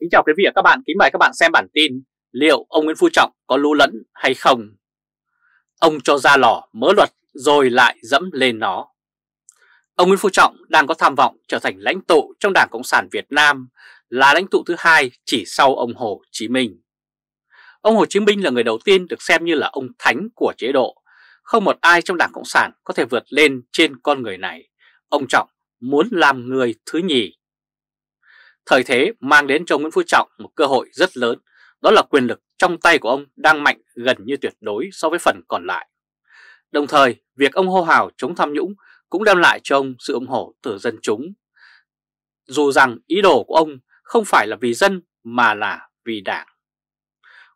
Kính chào quý vị và các bạn, kính mời các bạn xem bản tin Liệu ông Nguyễn Phú Trọng có lưu lẫn hay không? Ông cho ra lò mớ luật rồi lại dẫm lên nó. Ông Nguyễn Phú Trọng đang có tham vọng trở thành lãnh tụ trong Đảng Cộng sản Việt Nam Là lãnh tụ thứ hai chỉ sau ông Hồ Chí Minh. Ông Hồ Chí Minh là người đầu tiên được xem như là ông thánh của chế độ. Không một ai trong Đảng Cộng sản có thể vượt lên trên con người này. Ông Trọng muốn làm người thứ nhì. Thời thế mang đến cho Nguyễn Phú Trọng một cơ hội rất lớn, đó là quyền lực trong tay của ông đang mạnh gần như tuyệt đối so với phần còn lại. Đồng thời, việc ông hô hào chống tham nhũng cũng đem lại cho ông sự ủng hộ từ dân chúng. Dù rằng ý đồ của ông không phải là vì dân mà là vì đảng.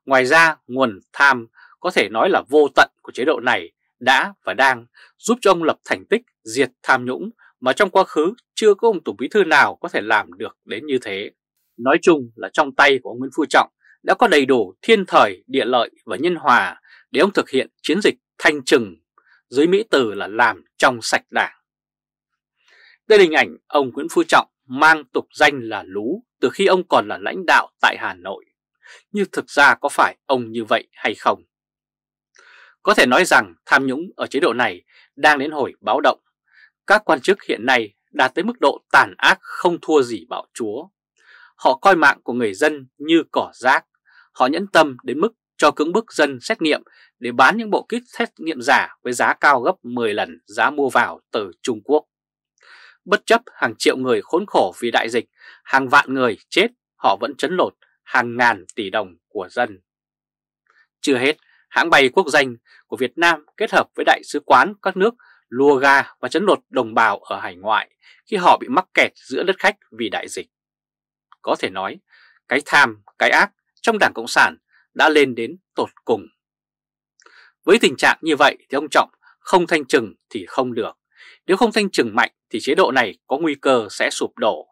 Ngoài ra, nguồn tham có thể nói là vô tận của chế độ này đã và đang giúp cho ông lập thành tích diệt tham nhũng mà trong quá khứ chưa có ông Tổng Bí Thư nào có thể làm được đến như thế. Nói chung là trong tay của ông Nguyễn Phú Trọng đã có đầy đủ thiên thời, địa lợi và nhân hòa để ông thực hiện chiến dịch thanh trừng, dưới Mỹ từ là làm trong sạch đảng. Đây là hình ảnh ông Nguyễn Phú Trọng mang tục danh là Lú từ khi ông còn là lãnh đạo tại Hà Nội. Nhưng thực ra có phải ông như vậy hay không? Có thể nói rằng tham nhũng ở chế độ này đang đến hồi báo động các quan chức hiện nay đạt tới mức độ tàn ác không thua gì bạo chúa. Họ coi mạng của người dân như cỏ rác. Họ nhẫn tâm đến mức cho cưỡng bức dân xét nghiệm để bán những bộ kit xét nghiệm giả với giá cao gấp 10 lần giá mua vào từ Trung Quốc. Bất chấp hàng triệu người khốn khổ vì đại dịch, hàng vạn người chết, họ vẫn chấn lột hàng ngàn tỷ đồng của dân. Chưa hết, hãng bay quốc danh của Việt Nam kết hợp với đại sứ quán các nước lùa ga và chấn lột đồng bào ở hải ngoại khi họ bị mắc kẹt giữa đất khách vì đại dịch. Có thể nói, cái tham, cái ác trong Đảng Cộng sản đã lên đến tột cùng. Với tình trạng như vậy thì ông Trọng không thanh trừng thì không được. Nếu không thanh trừng mạnh thì chế độ này có nguy cơ sẽ sụp đổ.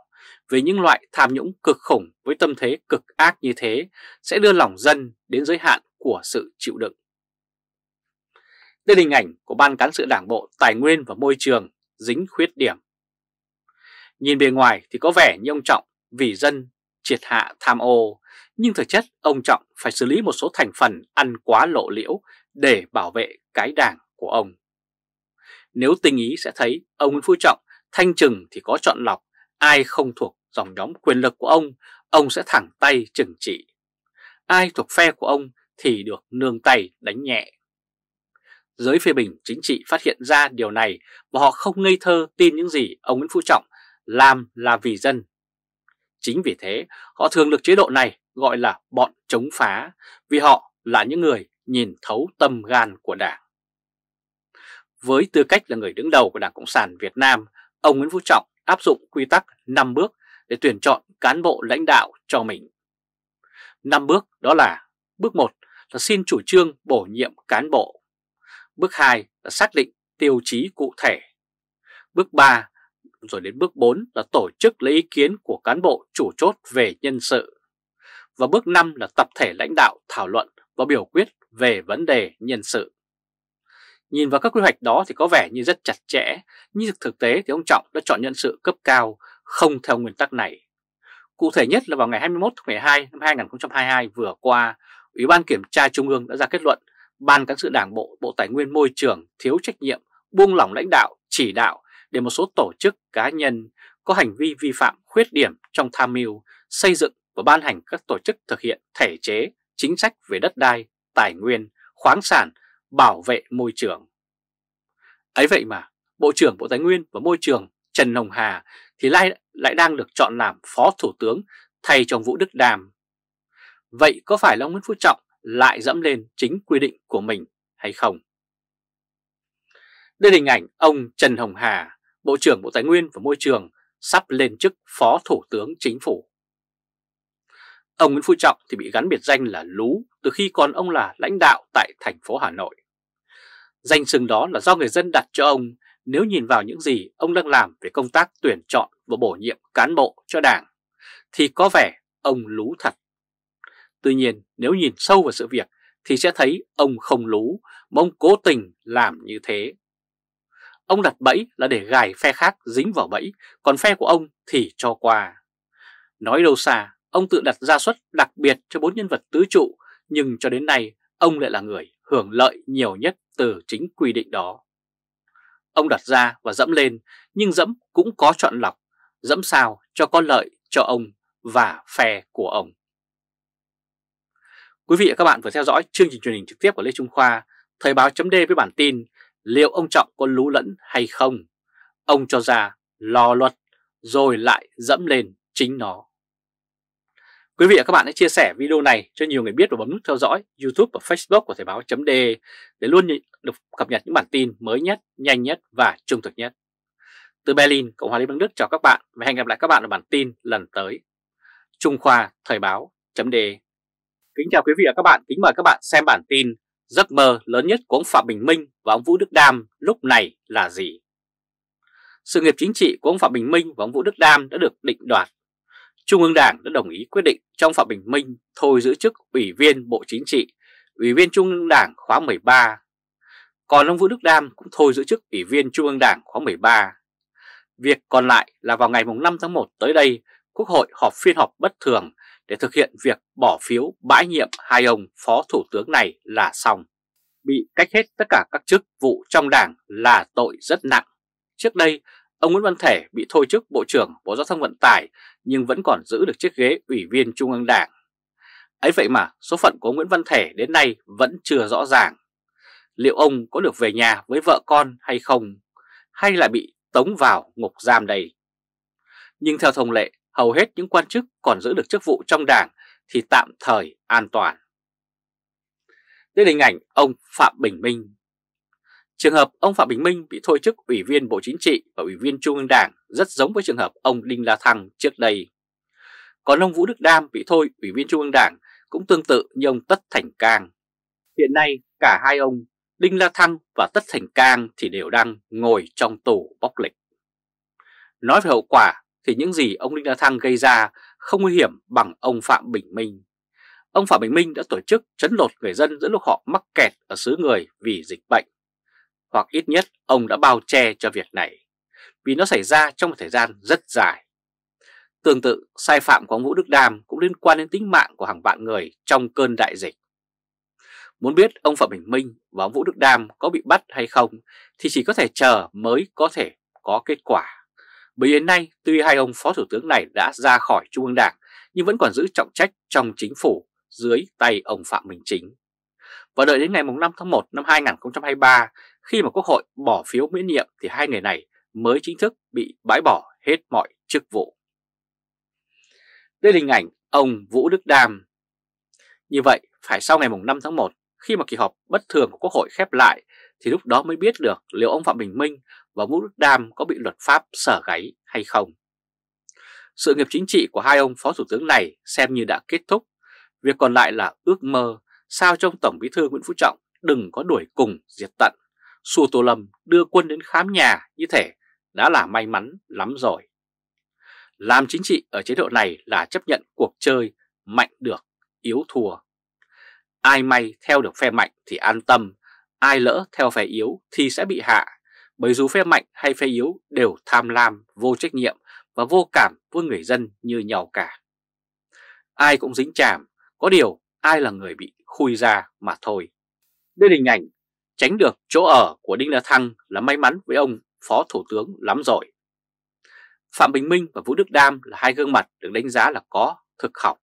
Vì những loại tham nhũng cực khủng với tâm thế cực ác như thế sẽ đưa lòng dân đến giới hạn của sự chịu đựng. Đây là hình ảnh của Ban Cán sự Đảng Bộ Tài nguyên và Môi trường dính khuyết điểm. Nhìn bề ngoài thì có vẻ như ông Trọng vì dân triệt hạ tham ô, nhưng thực chất ông Trọng phải xử lý một số thành phần ăn quá lộ liễu để bảo vệ cái đảng của ông. Nếu tình ý sẽ thấy ông Nguyễn Phú Trọng thanh trừng thì có chọn lọc, ai không thuộc dòng nhóm quyền lực của ông, ông sẽ thẳng tay trừng trị. Ai thuộc phe của ông thì được nương tay đánh nhẹ. Giới phê bình chính trị phát hiện ra điều này và họ không ngây thơ tin những gì ông Nguyễn Phú Trọng làm là vì dân. Chính vì thế họ thường được chế độ này gọi là bọn chống phá vì họ là những người nhìn thấu tâm gan của Đảng. Với tư cách là người đứng đầu của Đảng Cộng sản Việt Nam, ông Nguyễn Phú Trọng áp dụng quy tắc 5 bước để tuyển chọn cán bộ lãnh đạo cho mình. 5 bước đó là Bước 1 là xin chủ trương bổ nhiệm cán bộ Bước 2 là xác định tiêu chí cụ thể. Bước 3 rồi đến bước 4 là tổ chức lấy ý kiến của cán bộ chủ chốt về nhân sự. Và bước 5 là tập thể lãnh đạo thảo luận và biểu quyết về vấn đề nhân sự. Nhìn vào các quy hoạch đó thì có vẻ như rất chặt chẽ, nhưng thực tế thì ông Trọng đã chọn nhân sự cấp cao không theo nguyên tắc này. Cụ thể nhất là vào ngày 21 tháng 12 năm 2022 vừa qua, Ủy ban Kiểm tra Trung ương đã ra kết luận Ban cán sự đảng bộ, Bộ Tài nguyên Môi trường thiếu trách nhiệm, buông lỏng lãnh đạo, chỉ đạo để một số tổ chức cá nhân có hành vi vi phạm khuyết điểm trong tham mưu, xây dựng và ban hành các tổ chức thực hiện thể chế, chính sách về đất đai, tài nguyên, khoáng sản, bảo vệ môi trường. Ấy vậy mà, Bộ trưởng Bộ Tài nguyên và Môi trường Trần Hồng Hà thì lại, lại đang được chọn làm Phó Thủ tướng thay trong Vũ Đức Đàm. Vậy có phải là ông Nguyễn Phú Trọng lại dẫm lên chính quy định của mình hay không. Đây là hình ảnh ông Trần Hồng Hà, Bộ trưởng Bộ Tài nguyên và Môi trường sắp lên chức Phó Thủ tướng Chính phủ. Ông Nguyễn Phú Trọng thì bị gắn biệt danh là Lú từ khi còn ông là lãnh đạo tại thành phố Hà Nội. Danh xưng đó là do người dân đặt cho ông nếu nhìn vào những gì ông đang làm về công tác tuyển chọn và bổ nhiệm cán bộ cho đảng, thì có vẻ ông lú thật. Tuy nhiên nếu nhìn sâu vào sự việc thì sẽ thấy ông không lú mà ông cố tình làm như thế. Ông đặt bẫy là để gài phe khác dính vào bẫy, còn phe của ông thì cho qua. Nói đâu xa, ông tự đặt ra suất đặc biệt cho bốn nhân vật tứ trụ, nhưng cho đến nay ông lại là người hưởng lợi nhiều nhất từ chính quy định đó. Ông đặt ra và dẫm lên, nhưng dẫm cũng có chọn lọc, dẫm sao cho có lợi cho ông và phe của ông. Quý vị và các bạn vừa theo dõi chương trình truyền hình trực tiếp của Lê Trung Khoa, Thời báo chấm với bản tin liệu ông Trọng có lú lẫn hay không? Ông cho ra lo luật rồi lại dẫm lên chính nó. Quý vị và các bạn hãy chia sẻ video này cho nhiều người biết và bấm nút theo dõi YouTube và Facebook của Thời báo chấm để luôn được cập nhật những bản tin mới nhất, nhanh nhất và trung thực nhất. Từ Berlin, Cộng hòa Liên bang Đức chào các bạn và hẹn gặp lại các bạn ở bản tin lần tới. Trung Khoa Thời báo chấm Kính chào quý vị và các bạn, kính mời các bạn xem bản tin Giấc mơ lớn nhất của ông Phạm Bình Minh và ông Vũ Đức Đam lúc này là gì? Sự nghiệp chính trị của ông Phạm Bình Minh và ông Vũ Đức Đam đã được định đoạt. Trung ương Đảng đã đồng ý quyết định cho ông Phạm Bình Minh thôi giữ chức Ủy viên Bộ Chính trị, Ủy viên Trung ương Đảng khóa 13. Còn ông Vũ Đức Đam cũng thôi giữ chức Ủy viên Trung ương Đảng khóa 13. Việc còn lại là vào ngày 5 tháng 1 tới đây, Quốc hội họp phiên họp bất thường để thực hiện việc bỏ phiếu bãi nhiệm hai ông phó thủ tướng này là xong. Bị cách hết tất cả các chức vụ trong đảng là tội rất nặng. Trước đây, ông Nguyễn Văn Thể bị thôi chức Bộ trưởng Bộ Giao thông Vận tải nhưng vẫn còn giữ được chiếc ghế Ủy viên Trung ương Đảng. Ấy vậy mà số phận của Nguyễn Văn Thể đến nay vẫn chưa rõ ràng. Liệu ông có được về nhà với vợ con hay không? Hay là bị tống vào ngục giam đây? Nhưng theo thông lệ, hầu hết những quan chức còn giữ được chức vụ trong đảng thì tạm thời an toàn. Đây là hình ảnh ông Phạm Bình Minh. Trường hợp ông Phạm Bình Minh bị thôi chức Ủy viên Bộ Chính trị và Ủy viên Trung ương Đảng rất giống với trường hợp ông Đinh La Thăng trước đây. Còn ông Vũ Đức Đam bị thôi Ủy viên Trung ương Đảng cũng tương tự như ông Tất Thành Cang. Hiện nay cả hai ông Đinh La Thăng và Tất Thành Cang thì đều đang ngồi trong tù bóc lịch. Nói về hậu quả thì những gì ông Đinh La Thăng gây ra không nguy hiểm bằng ông Phạm Bình Minh. Ông Phạm Bình Minh đã tổ chức chấn lột người dân giữa lúc họ mắc kẹt ở xứ người vì dịch bệnh. Hoặc ít nhất ông đã bao che cho việc này, vì nó xảy ra trong một thời gian rất dài. Tương tự, sai phạm của ông Vũ Đức Đam cũng liên quan đến tính mạng của hàng vạn người trong cơn đại dịch. Muốn biết ông Phạm Bình Minh và ông Vũ Đức Đam có bị bắt hay không thì chỉ có thể chờ mới có thể có kết quả. Bởi đến nay, tuy hai ông phó thủ tướng này đã ra khỏi Trung ương Đảng, nhưng vẫn còn giữ trọng trách trong chính phủ dưới tay ông Phạm Minh Chính. Và đợi đến ngày 5 tháng 1 năm 2023, khi mà Quốc hội bỏ phiếu miễn nhiệm thì hai người này mới chính thức bị bãi bỏ hết mọi chức vụ. Đây là hình ảnh ông Vũ Đức Đam. Như vậy, phải sau ngày 5 tháng 1, khi mà kỳ họp bất thường của Quốc hội khép lại, thì lúc đó mới biết được liệu ông Phạm Bình Minh và Vũ Đức Đam có bị luật pháp sở gáy hay không. Sự nghiệp chính trị của hai ông phó thủ tướng này xem như đã kết thúc, việc còn lại là ước mơ sao trong Tổng bí thư Nguyễn Phú Trọng đừng có đuổi cùng diệt tận. xua Tô Lâm đưa quân đến khám nhà như thể đã là may mắn lắm rồi. Làm chính trị ở chế độ này là chấp nhận cuộc chơi mạnh được, yếu thua. Ai may theo được phe mạnh thì an tâm, ai lỡ theo phe yếu thì sẽ bị hạ bởi dù phe mạnh hay phe yếu đều tham lam, vô trách nhiệm và vô cảm với người dân như nhau cả. Ai cũng dính chàm, có điều ai là người bị khui ra mà thôi. Đây là hình ảnh tránh được chỗ ở của Đinh La Thăng là may mắn với ông Phó Thủ tướng lắm rồi. Phạm Bình Minh và Vũ Đức Đam là hai gương mặt được đánh giá là có thực học.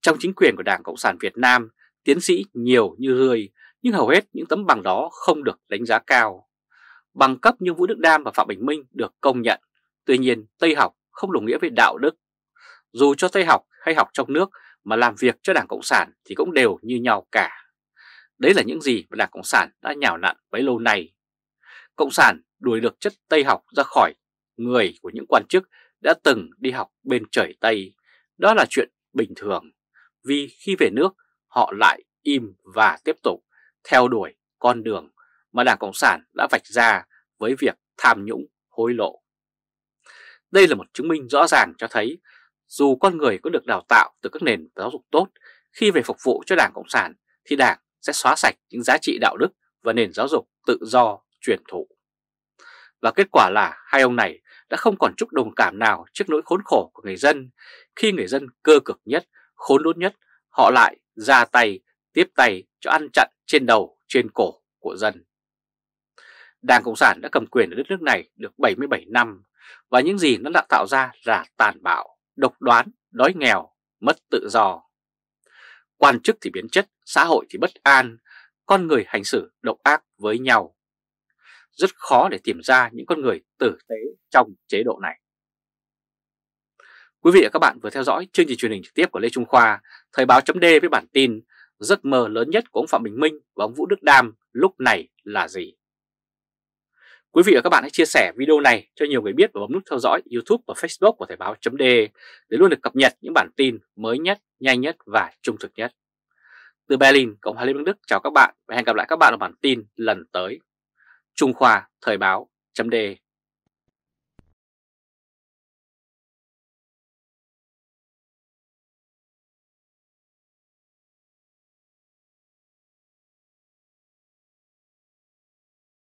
Trong chính quyền của Đảng Cộng sản Việt Nam, tiến sĩ nhiều như rươi, nhưng hầu hết những tấm bằng đó không được đánh giá cao. Bằng cấp như Vũ Đức Đam và Phạm Bình Minh được công nhận. Tuy nhiên, Tây học không đồng nghĩa với đạo đức. Dù cho Tây học hay học trong nước mà làm việc cho Đảng Cộng sản thì cũng đều như nhau cả. Đấy là những gì mà Đảng Cộng sản đã nhào nặn bấy lâu nay. Cộng sản đuổi được chất Tây học ra khỏi người của những quan chức đã từng đi học bên trời Tây. Đó là chuyện bình thường, vì khi về nước họ lại im và tiếp tục theo đuổi con đường mà Đảng Cộng sản đã vạch ra với việc tham nhũng hối lộ. Đây là một chứng minh rõ ràng cho thấy dù con người có được đào tạo từ các nền giáo dục tốt, khi về phục vụ cho Đảng Cộng sản thì Đảng sẽ xóa sạch những giá trị đạo đức và nền giáo dục tự do truyền thụ. Và kết quả là hai ông này đã không còn chút đồng cảm nào trước nỗi khốn khổ của người dân khi người dân cơ cực nhất, khốn đốn nhất, họ lại ra tay, tiếp tay cho ăn chặn trên đầu, trên cổ của dân. Đảng Cộng sản đã cầm quyền ở đất nước này được 77 năm và những gì nó đã tạo ra là tàn bạo, độc đoán, đói nghèo, mất tự do. Quan chức thì biến chất, xã hội thì bất an, con người hành xử độc ác với nhau. Rất khó để tìm ra những con người tử tế trong chế độ này. Quý vị và các bạn vừa theo dõi chương trình truyền hình trực tiếp của Lê Trung Khoa, Thời báo chấm với bản tin Giấc mơ lớn nhất của ông Phạm Bình Minh và ông Vũ Đức Đam lúc này là gì? Quý vị và các bạn hãy chia sẻ video này cho nhiều người biết và bấm nút theo dõi YouTube và Facebook của Thời báo .de để luôn được cập nhật những bản tin mới nhất, nhanh nhất và trung thực nhất. Từ Berlin, Cộng hòa Liên bang Đức chào các bạn và hẹn gặp lại các bạn ở bản tin lần tới. Trung Khoa Thời báo .de